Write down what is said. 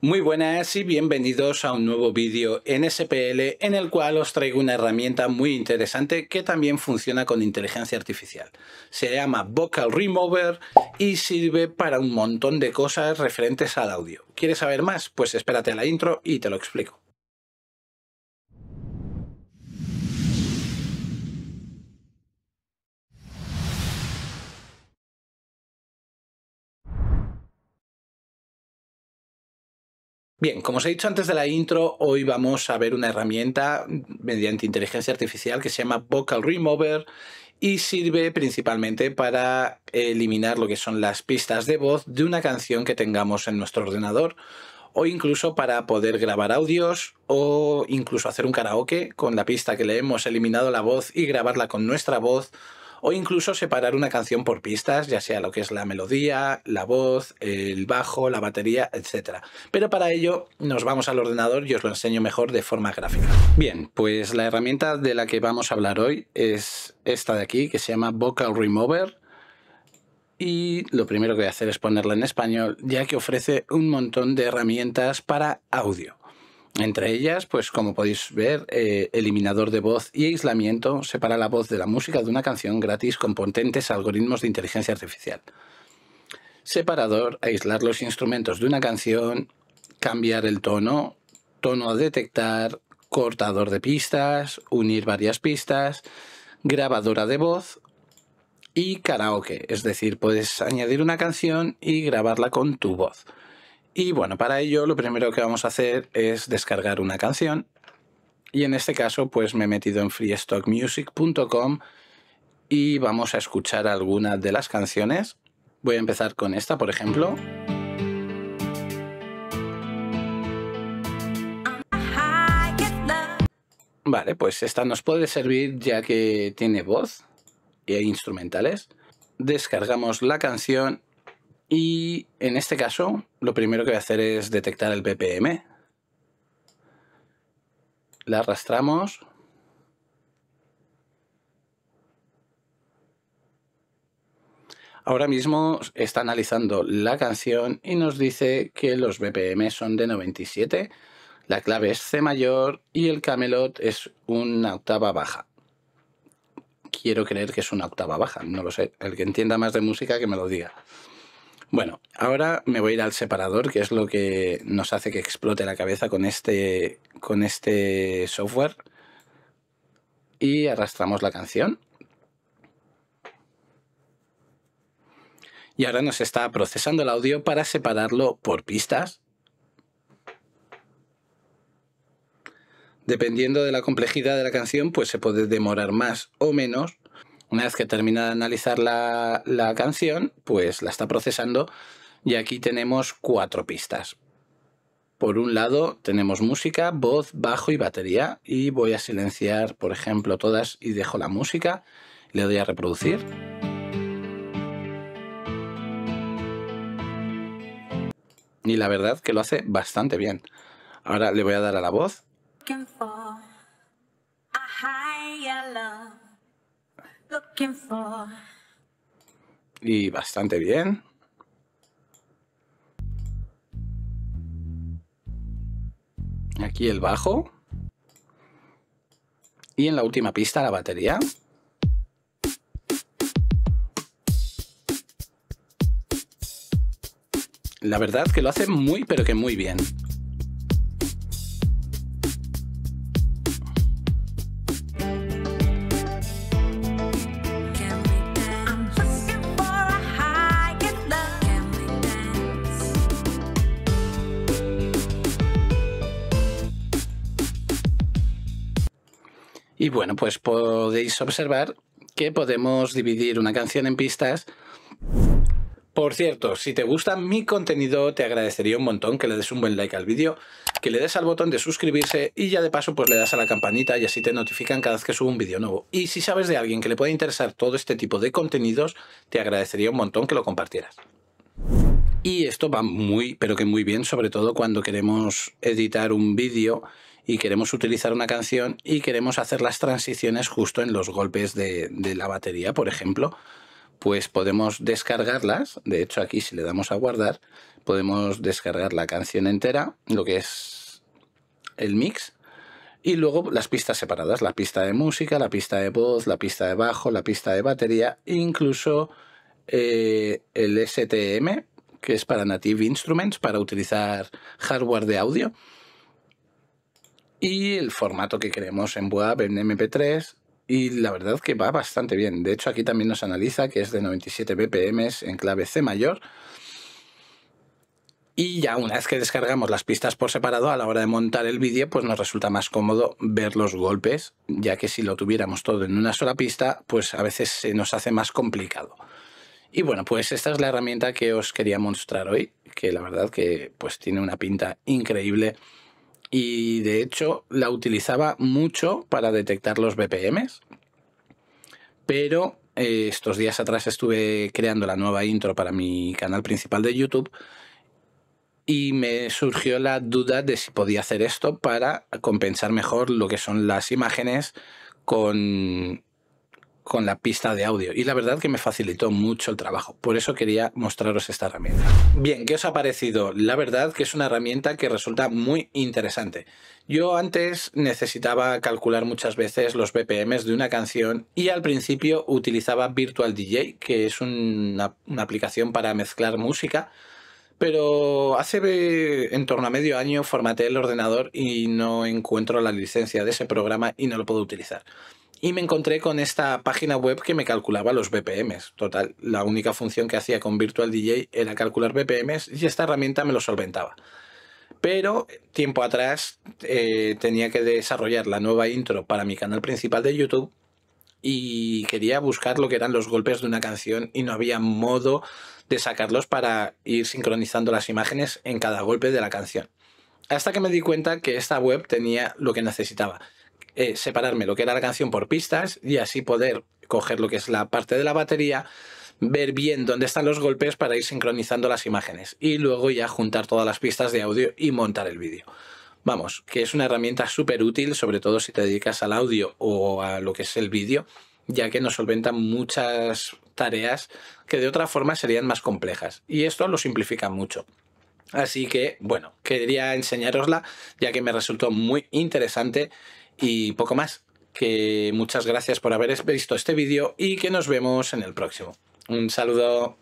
Muy buenas y bienvenidos a un nuevo vídeo en SPL en el cual os traigo una herramienta muy interesante que también funciona con inteligencia artificial. Se llama Vocal Remover y sirve para un montón de cosas referentes al audio. ¿Quieres saber más? Pues espérate a la intro y te lo explico. Bien, como os he dicho antes de la intro, hoy vamos a ver una herramienta mediante inteligencia artificial que se llama Vocal Remover y sirve principalmente para eliminar lo que son las pistas de voz de una canción que tengamos en nuestro ordenador o incluso para poder grabar audios o incluso hacer un karaoke con la pista que le hemos eliminado la voz y grabarla con nuestra voz o incluso separar una canción por pistas, ya sea lo que es la melodía, la voz, el bajo, la batería, etc. Pero para ello nos vamos al ordenador y os lo enseño mejor de forma gráfica. Bien, pues la herramienta de la que vamos a hablar hoy es esta de aquí, que se llama Vocal Remover. Y lo primero que voy a hacer es ponerla en español, ya que ofrece un montón de herramientas para audio. Entre ellas, pues como podéis ver, eh, eliminador de voz y aislamiento separa la voz de la música de una canción gratis con potentes algoritmos de inteligencia artificial. Separador, aislar los instrumentos de una canción, cambiar el tono, tono a detectar, cortador de pistas, unir varias pistas, grabadora de voz y karaoke, es decir, puedes añadir una canción y grabarla con tu voz. Y bueno, para ello lo primero que vamos a hacer es descargar una canción. Y en este caso pues me he metido en freestockmusic.com y vamos a escuchar algunas de las canciones. Voy a empezar con esta, por ejemplo. Vale, pues esta nos puede servir ya que tiene voz hay instrumentales. Descargamos la canción y en este caso, lo primero que voy a hacer es detectar el BPM. La arrastramos. Ahora mismo está analizando la canción y nos dice que los BPM son de 97, la clave es C mayor y el Camelot es una octava baja. Quiero creer que es una octava baja, no lo sé. El que entienda más de música que me lo diga. Bueno, ahora me voy a ir al separador, que es lo que nos hace que explote la cabeza con este, con este software. Y arrastramos la canción. Y ahora nos está procesando el audio para separarlo por pistas. Dependiendo de la complejidad de la canción, pues se puede demorar más o menos una vez que termina de analizar la, canción, pues la está procesando y aquí tenemos cuatro pistas. Por un lado tenemos música, voz, bajo y batería y voy a silenciar, por ejemplo, todas y dejo la música. Le doy a reproducir. Y la verdad que lo hace bastante bien. Ahora le voy a dar a la voz. Y bastante bien. Aquí el bajo. Y en la última pista la batería. La verdad que lo hace muy pero que muy bien. Y bueno, pues podéis observar que podemos dividir una canción en pistas. Por cierto, si te gusta mi contenido, te agradecería un montón que le des un buen like al vídeo, que le des al botón de suscribirse y ya de paso pues le das a la campanita y así te notifican cada vez que subo un vídeo nuevo. Y si sabes de alguien que le pueda interesar todo este tipo de contenidos, te agradecería un montón que lo compartieras. Y esto va muy, pero que muy bien, sobre todo cuando queremos editar un vídeo y queremos utilizar una canción y queremos hacer las transiciones justo en los golpes de, la batería, por ejemplo, pues podemos descargarlas. De hecho, aquí si le damos a guardar, podemos descargar la canción entera, lo que es el mix, y luego las pistas separadas, la pista de música, la pista de voz, la pista de bajo, la pista de batería, incluso eh, el STM, que es para Native Instruments, para utilizar hardware de audio, y el formato que queremos en WAV, en MP3, y la verdad que va bastante bien. De hecho, aquí también nos analiza que es de 97 BPM en clave C mayor. Y ya una vez que descargamos las pistas por separado, a la hora de montar el vídeo, pues nos resulta más cómodo ver los golpes, ya que si lo tuviéramos todo en una sola pista, pues a veces se nos hace más complicado. Y bueno, pues esta es la herramienta que os quería mostrar hoy, que la verdad que pues tiene una pinta increíble y de hecho la utilizaba mucho para detectar los BPMs, pero eh, estos días atrás estuve creando la nueva intro para mi canal principal de YouTube y me surgió la duda de si podía hacer esto para compensar mejor lo que son las imágenes con con la pista de audio y la verdad que me facilitó mucho el trabajo. Por eso quería mostraros esta herramienta. Bien, ¿qué os ha parecido? La verdad que es una herramienta que resulta muy interesante. Yo antes necesitaba calcular muchas veces los BPMs de una canción y al principio utilizaba Virtual DJ, que es una, aplicación para mezclar música pero hace en torno a medio año formateé el ordenador y no encuentro la licencia de ese programa y no lo puedo utilizar y me encontré con esta página web que me calculaba los BPMs. Total, la única función que hacía con Virtual DJ era calcular BPMs y esta herramienta me lo solventaba. Pero tiempo atrás eh, tenía que desarrollar la nueva intro para mi canal principal de YouTube y quería buscar lo que eran los golpes de una canción y no había modo de sacarlos para ir sincronizando las imágenes en cada golpe de la canción. Hasta que me di cuenta que esta web tenía lo que necesitaba eh, separarme lo que era la canción por pistas y así poder coger lo que es la parte de la batería, ver bien dónde están los golpes para ir sincronizando las imágenes y luego ya juntar todas las pistas de audio y montar el vídeo. Vamos, que es una herramienta súper útil, sobre todo si te dedicas al audio o a lo que es el vídeo, ya que nos solventa muchas tareas que de otra forma serían más complejas. Y esto lo simplifica mucho. Así que, bueno, quería enseñarosla, ya que me resultó muy interesante y poco más. Que muchas gracias por haber visto este vídeo y que nos vemos en el próximo. Un saludo.